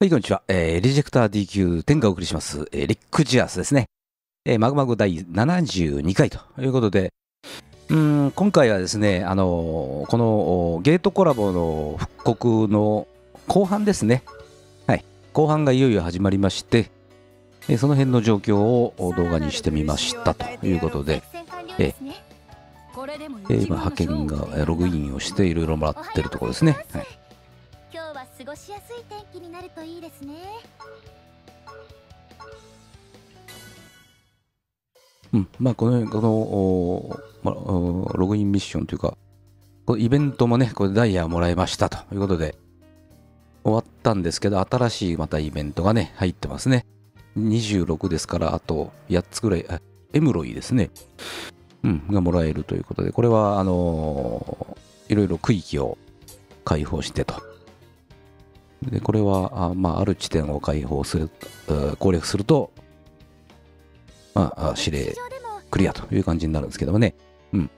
はい、こんにちは。えー、リジェクター DQ 10がお送りします、えーリックジアスですね。えーマグマグ第72回ということで、うん、今回はですね、あのーこのゲートコラボの復刻の後半ですね。はい。後半がいよいよ始まりまして、えーその辺の状況を動画にしてみましたということで、えええー今、派遣がログインをしていろいろもらってるところですね。はい。やすい天気になるといいですね。うん、まあこのこのまログインミッションというかこイベントもねこれダイヤもらいましたということで終わったんですけど新しいまたイベントがね入ってますね。26ですからあと8つぐらいあエムロイですね。うんがもらえるということでこれはあのーいろいろ区域を開放してと。でこれはあ,、まあ、ある地点を開放する攻略するとまあ指令クリアという感じになるんですけどもね。うん。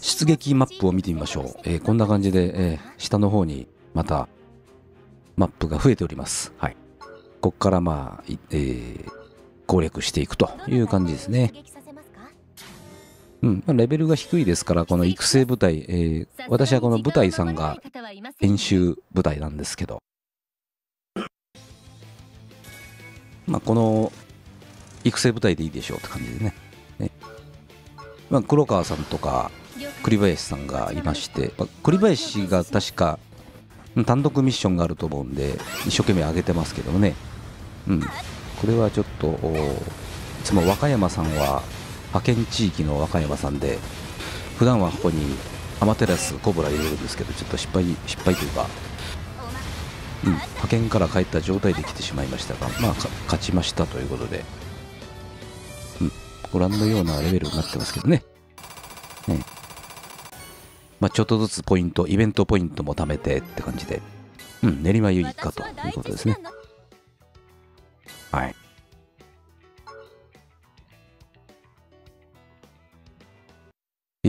出撃マップを見てみましょう。えーこんな感じで、えー下の方にまたマップが増えております。はい。ここからまあ、えー攻略していくという感じですね。うん。まあレベルが低いですから、この育成部隊、えー私はこの部隊さんが演習部隊なんですけど、まあ、この育成部隊でいいでしょうって感じでね。ねまあ、黒川さんとか栗林さんがいまして、まあ栗林が確か単独ミッションがあると思うんで、一生懸命上げてますけどもね。うん。これはちょっと、いつも和歌山さんは派遣地域の和歌山さんで、普段はここにアマテラス、コブラ入れるんですけど、ちょっと失敗、失敗というか、うん、派遣から帰った状態で来てしまいましたが、まあ、勝ちましたということで、うん、ご覧のようなレベルになってますけどね。ねまあ、ちょっとずつポイント、イベントポイントも貯めてって感じで、うん、練馬ゆいかということですね。はい。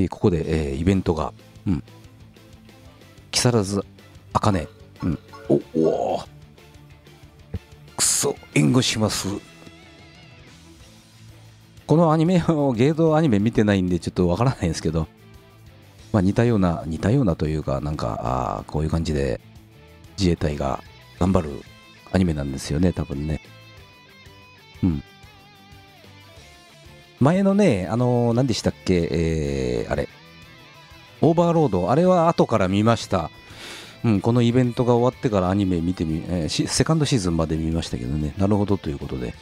えーここで、えーイベントが、うん。木更津茜、うん。お、おくそ、援護します。このアニメを、ゲートアニメ見てないんで、ちょっとわからないんですけど、まあ似たような、似たようなというか、なんか、あこういう感じで、自衛隊が頑張るアニメなんですよね、多分ね。うん。前のね、あのー何でしたっけ、えーあれ、オーバーロード、あれは後から見ました。うん、このイベントが終わってからアニメ見てみ、えーセカンドシーズンまで見ましたけどね、なるほどということで、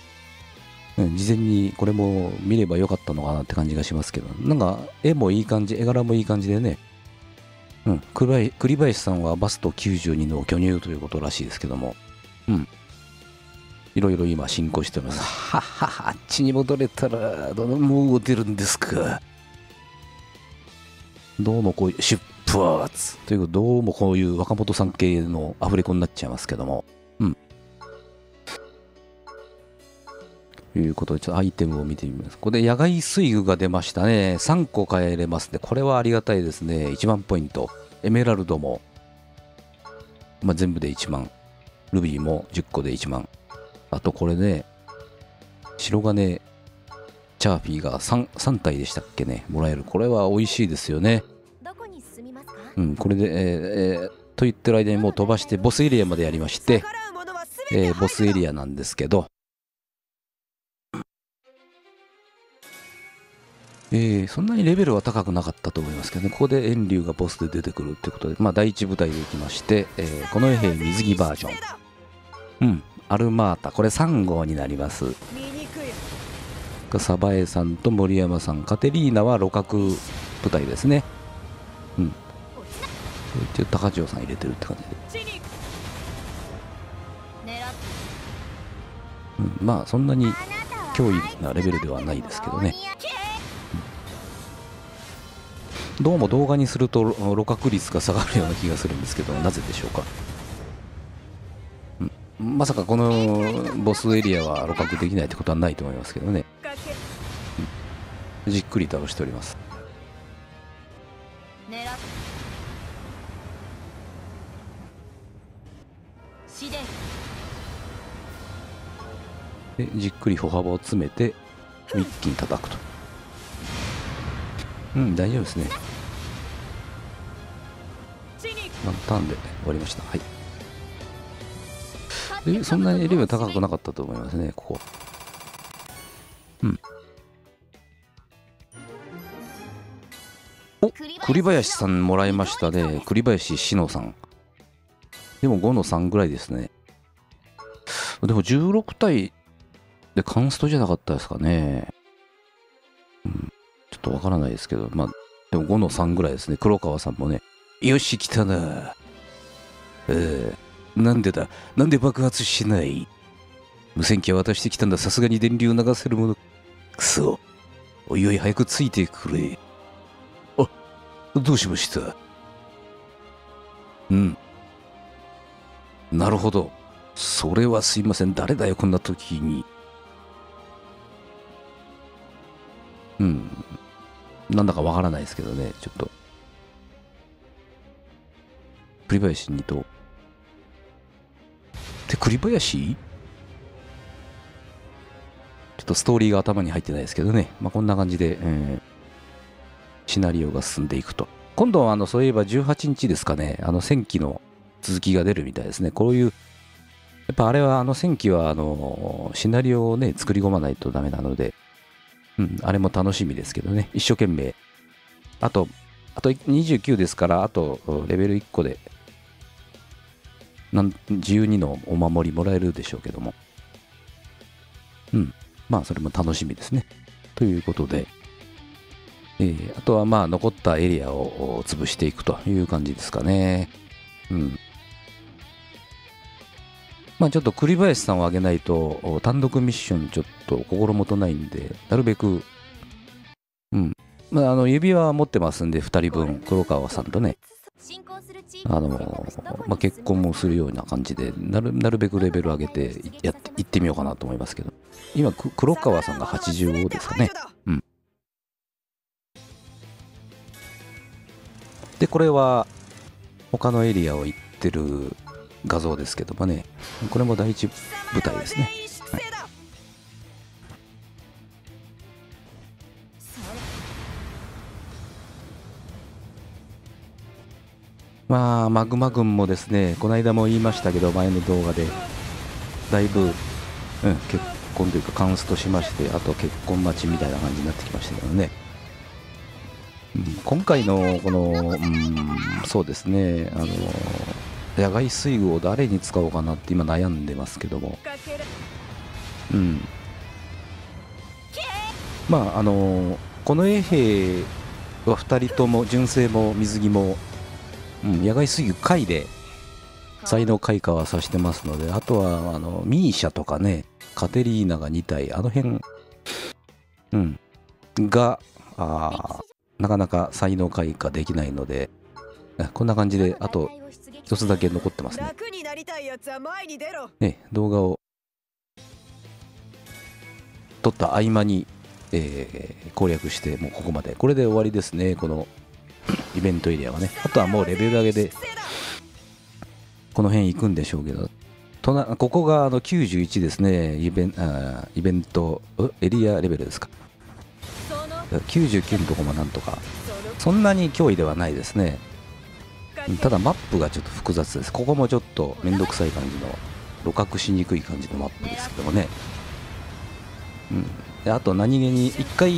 うん、事前にこれも見ればよかったのかなって感じがしますけど、なんか絵もいい感じ、絵柄もいい感じでね、うん、栗林さんはバスト92の巨乳ということらしいですけども、うん、いろいろ今進行しております。ははは、あっちに戻れたら、どのもう出るんですか？どうもこういう出発ということどうもこういう若本さん系のアフレコになっちゃいますけども。うん。ということで、ちょっとアイテムを見てみます。ここで野外水具が出ましたね。3個変えれますね。これはありがたいですね。1万ポイント。エメラルドも、まあ、全部で1万。ルビーも10個で1万。あとこれね、白金チャーフィーが 3, 3体でしたっけね、もらえる。これは美味しいですよね。うん、これで、えーえーと言ってる間にもう飛ばして、ボスエリアまでやりまして、えーボスエリアなんですけど、えーそんなにレベルは高くなかったと思いますけどね、ここで遠竜がボスで出てくるってことで、まあ、第一部隊で行きまして、えーこの兵水着バージョン、うん、アルマータ、これ3号になります。サバエさんと森山さん、カテリーナは路角部隊ですね。うん。一応高千代さん入れてるって感じで。うん、まあそんなに脅威なレベルではないですけどね。どうも動画にすると路角率が下がるような気がするんですけど、なぜでしょうか？まさかこのボスエリアは路角できないってことはないと思いますけどね。じっくり倒しております。でじっくり歩幅を詰めて一気に叩くとうん大丈夫ですねワンターンで終わりましたはいそんなにレベル高くなかったと思いますねここ。うん。お栗林さんもらいましたね。栗林志乃さん。でも5の3ぐらいですね。でも16体でカンストじゃなかったですかね。うん。ちょっとわからないですけどまあでも5の3ぐらいですね。黒川さんもね。よし来たな。ええ。なんでだ？なんで爆発しない？無線機は渡してきたんだ。さすがに電流流せるもの。くそおいおい早くついてくれ。あどうしました？うん。なるほど。それはすいません。誰だよこんな時に。うん。なんだかわからないですけどねちょっと。栗林にと栗林？ちょっとストーリーが頭に入ってないですけどね、まあ、こんな感じで、えーシナリオが進んでいくと。今度はあのそういえば18日ですかね。あの戦記の続きが出るみたいですね。こういうやっぱあれはあの戦記はあのシナリオをね作り込まないとダメなので。うんあれも楽しみですけどね。一生懸命。あとあと29ですからあとレベル1個でなん12のお守りもらえるでしょうけども。うん。まあそれも楽しみですね。ということで、えーあとはまあ残ったエリアを潰していくという感じですかね。うん。まあちょっと栗林さんを挙げないと単独ミッションちょっと心もとないんでなるべくうん。まああの指輪は持ってますんで2人分黒川さんとね。あのまあ、結婚もするような感じでなるなるべくレベル上げてやって行ってみようかなと思いますけど。今黒川さんが85ですかね。うん。でこれは他のエリアを行ってる画像ですけどもね。これも第一舞台ですね。まあマグマ軍もですねこの間も言いましたけど前の動画でだいぶ、うん、結婚というかカウンストしましてあと結婚待ちみたいな感じになってきましたけどね、うん、今回のこの、うん、そうですねあの野外水具を誰に使おうかなって今悩んでますけども。うん。まああのこの衛兵は2人とも純正も水着も、うん、野外水牛回で才能開花はさしてますのであとはあのミーシャとかねカテリーナが2体あの辺、うん、があなかなか才能開花できないのでこんな感じであと一つだけ残ってますね。ね動画を撮った合間に、えー攻略してもうここまで。これで終わりですねこのイベントエリアはね。あとはもうレベル上げでこの辺行くんでしょうけど。ここがあの91ですね。イベンあイベントエリアレベルですか？99のとこもなんとか。そんなに脅威ではないですね。ただマップがちょっと複雑です。ここもちょっとめんどくさい感じの露獲しにくい感じのマップですけどもね。うん。であと何気に1回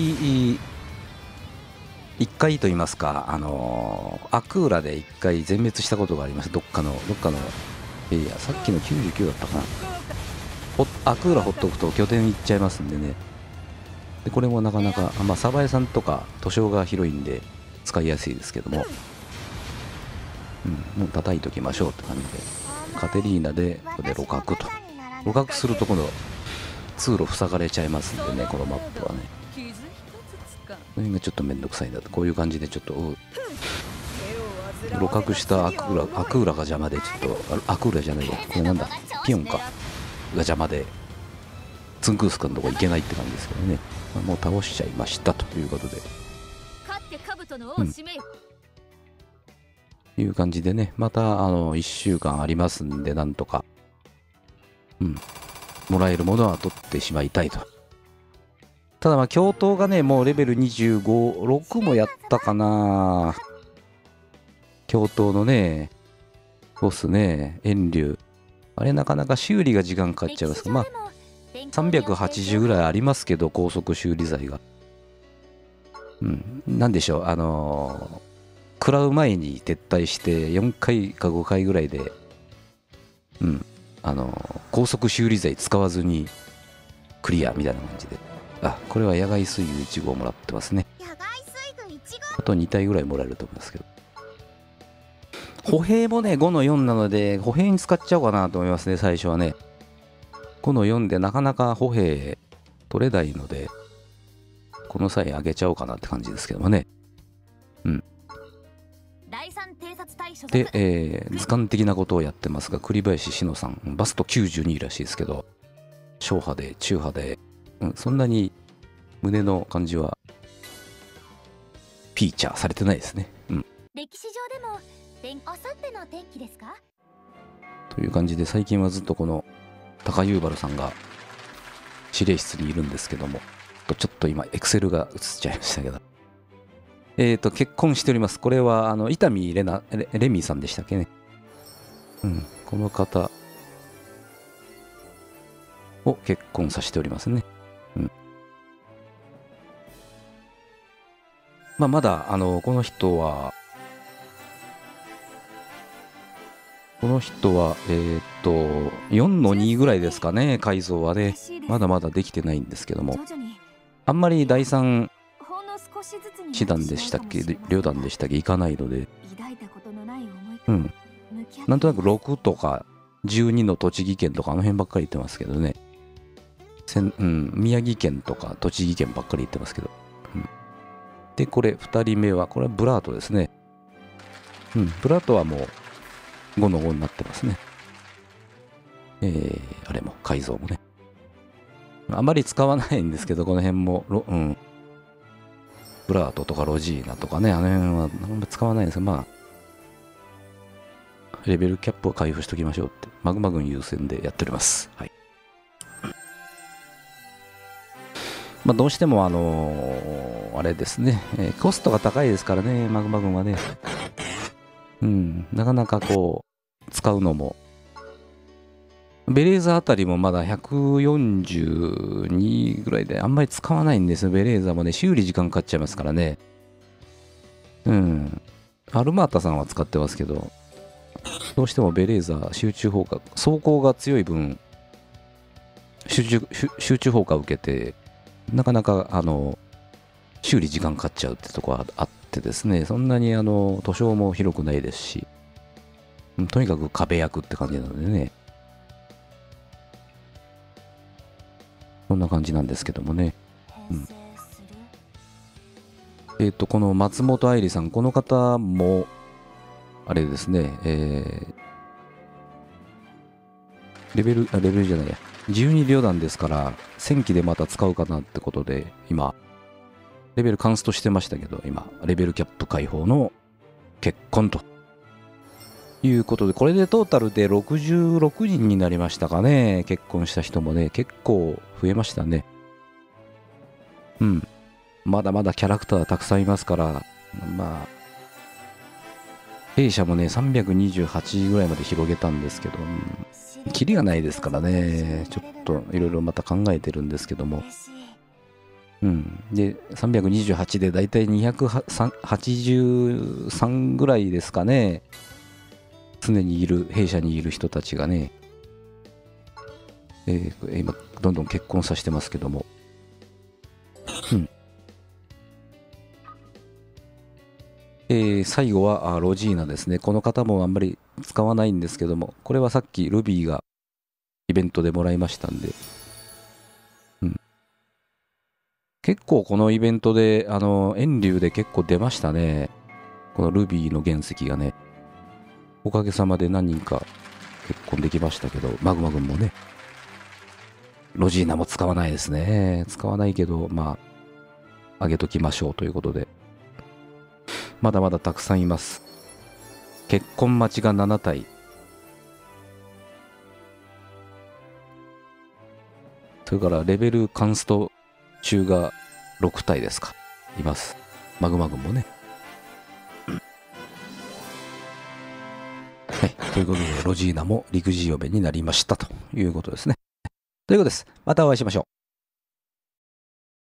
1回と言いますかあのーアクーラで1回全滅したことがありますどっかのどっかのエリアさっきの99だったかな。アクーラほっとくと拠点行っちゃいますんでね。でこれもなかなかまあサバエさんとか図書が広いんで使いやすいですけども、うん、もう叩いときましょうって感じで。カテリーナでここで露獲と。露獲すると今度通路塞がれちゃいますんでねこのマップはね。辺がちょっとめんどくさいんだとこういう感じでちょっと露獲したアクーラアクーラが邪魔でちょっとあアクーラじゃないやこれなんだ？ピヨンか。が邪魔でツンクースカのとこ行けないって感じですけどね、まあもう倒しちゃいましたということで。勝って兜の尾を締めよ、いう感じでね。またあの1週間ありますんでなんとか。うん、もらえるものは取ってしまいたいと。ただまあ、教頭がね、もうレベル25、6もやったかな。教頭のね、ボスね、遠慮。あれなかなか修理が時間かかっちゃいますまあ、380ぐらいありますけど、高速修理剤が。うん、なんでしょう、あのー、食らう前に撤退して4回か5回ぐらいで、うん、あのー、高速修理剤使わずにクリアみたいな感じで。あ、これは野外水牛1号もらってますね。あと2体ぐらいもらえると思いますけど。歩兵もね、5の4なので、歩兵に使っちゃおうかなと思いますね、最初はね。5の4でなかなか歩兵取れないので、この際上げちゃおうかなって感じですけどもね。うん。で、えー、図鑑的なことをやってますが、栗林志乃さん、バスト92らしいですけど、小派で、中派で、うん、そんなに胸の感じは、フィーチャーされてないですね。うん。歴史上でも、あさっての天気ですか？という感じで、最近はずっとこの、高優原さんが、指令室にいるんですけども、とちょっと今、エクセルが映っちゃいましたけど。えっ、ー、と、結婚しております。これは、あの、伊丹レナレ、レミさんでしたっけね。うん、この方を結婚させておりますね。うん。まあ、まだ、あの、この人は、この人は、えー、っと、4の2ぐらいですかね、改造はね。まだまだできてないんですけども。あんまり第3師団でしたっけ？旅団でしたっけ？行かないので。うん。なんとなく6とか12の栃木県とかあの辺ばっかり行ってますけどね。せんうん、宮城県とか栃木県ばっかり行ってますけど。うん、で、これ2人目は、これはブラートですね。うん、ブラートはもう5の5になってますね。えー、あれも、改造もね。あまり使わないんですけど、この辺も、うん。ブラートとかロジーナとかね、あの辺はあんま使わないんですが、まあ、レベルキャップを開封しときましょうって、マグマ軍優先でやっております。はい。まあ、どうしても、あの、あれですね、えー、コストが高いですからね、マグマ軍はね。うん、なかなかこう、使うのもベレーザあたりもまだ142ぐらいであんまり使わないんですよ。ベレーザもね、修理時間かかっちゃいますからね。うん。アルマータさんは使ってますけど、どうしてもベレーザ集中砲火、走行が強い分、集中集中砲火を受けて、なかなかあの修理時間かかっちゃうってとこはあってですね、そんなにあの図書も広くないですし、とにかく壁役って感じなのでね、そんな感じなんですけどもね。うん、えっ、ー、と、この松本愛理さん、この方も、あれですね、えー、レベル、あ、レベルじゃないや、12両弾ですから、戦機でまた使うかなってことで、今、レベルカンストしてましたけど、今、レベルキャップ解放の結婚ということで、これでトータルで66人になりましたかね。結婚した人もね、結構増えましたね。うん。まだまだキャラクターたくさんいますから、まあ、弊社もね、328ぐらいまで広げたんですけど、うん、キリがないですからね、ちょっといろいろまた考えてるんですけども、うん。で、328でだいたい283ぐらいですかね。常にいる、弊社にいる人たちがね、えー、今、どんどん結婚させてますけども、うん。えー、最後はあロジーナですね。この方もあんまり使わないんですけども、これはさっきルビーがイベントでもらいましたんで、うん。結構このイベントで、あの、遠流で結構出ましたね。このルビーの原石がね。おかげさまで何人か結婚できましたけど、マグマ軍もね、ロジーナも使わないですね。使わないけど、まあ、あげときましょうということで。まだまだたくさんいます。結婚待ちが7体。それからレベルカンスト中が6体ですか。います。マグマ軍もね。はい。ということで、ロジーナも陸自嫁になりましたということですね。ということです。またお会いしましょう。